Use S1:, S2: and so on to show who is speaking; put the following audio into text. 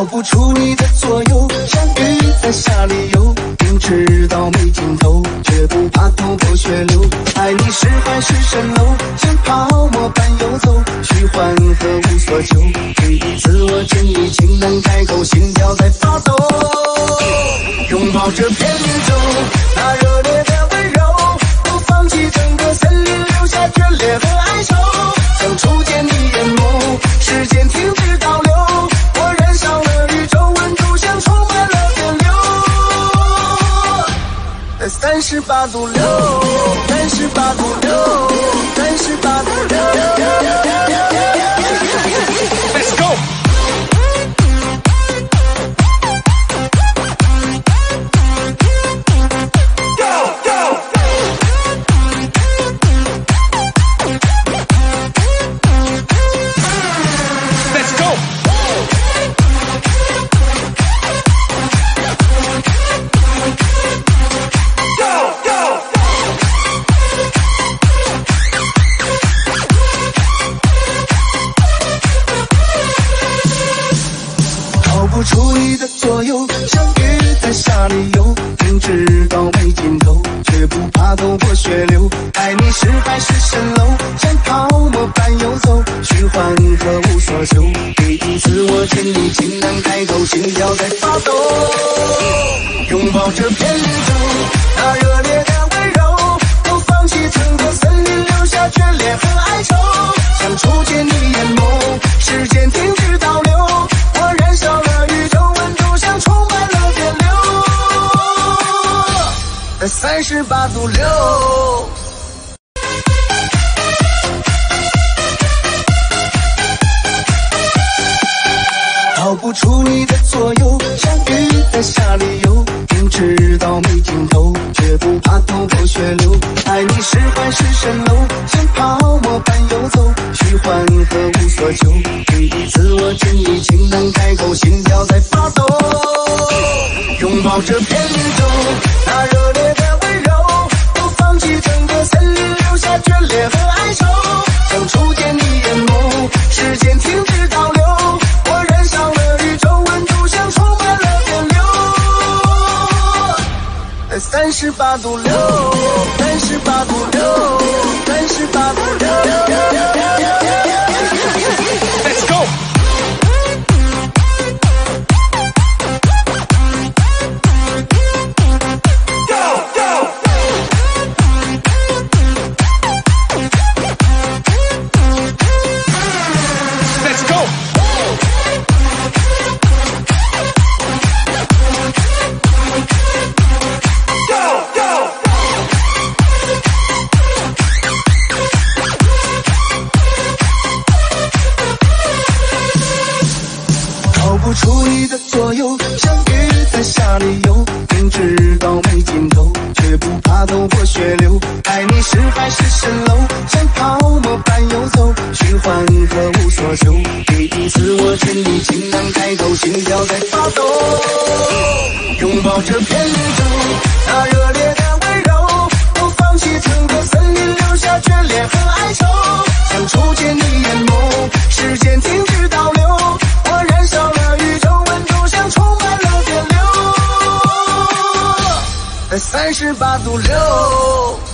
S1: 逃不出你的左右，像鱼在沙里游，明知道没尽头，却不怕头破血流。爱你是海市蜃楼，像泡沫般游走，虚幻和无所求。给彼此我真意，情难开口，心跳在发抖。拥抱这片宇宙，那热烈三十八度六，三十八度六，三十八度六。不出你的左右，像鱼在沙里游，明知道没尽头，却不怕头破血流。爱你是海市蜃楼，像泡沫般游走，虚幻和无所求。第一次我见你，情难开口，心跳在发抖。拥抱这片绿洲，那热烈的温柔，我放弃整个森林，留下眷恋和哀愁。想触见你眼眸，时间停止倒流，三十八度六。逃不出你的左右，像鱼在沙里游，明知道没尽头，却不怕头破血流。爱你是海市蜃楼，像泡沫般游走，虚幻和无所求。给彼此我真意，情难开口，心跳在发抖。拥抱这片宇宙，那热烈烈和哀愁。想触见你眼眸，时间停止倒流，我燃烧了宇宙温度，像充满了电流。三十八度六，三十八度六，三十八度六。不出你的左右，像鱼在沙里游，明知道没尽头，却不怕头破血流。爱你是海市蜃楼，像泡沫般游走，虚幻和无所求。第一次我见你，情难开口，心跳在发抖。拥抱着三十八度六。